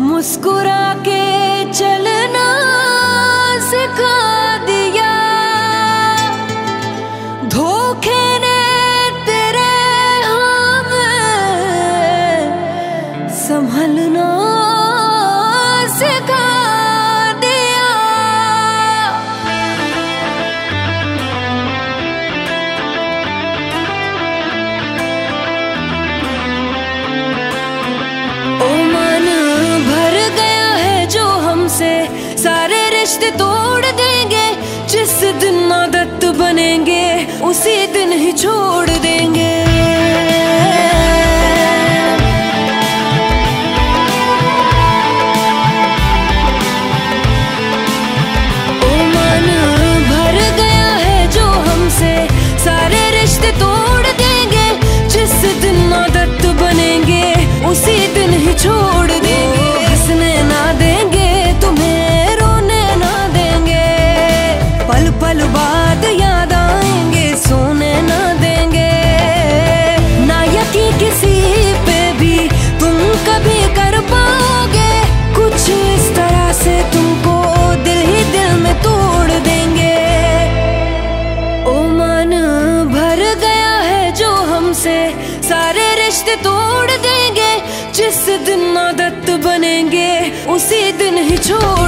मुस्कुरा के चलना दिया। धोखे ने तेरे संभलना सारे रिश्ते तोड़ देंगे जिस दिन आदत बनेंगे उसी दिन ही छोड़ देंगे। रिश्ते तोड़ देंगे जिस दिन आदत बनेंगे उसी दिन ही छोड़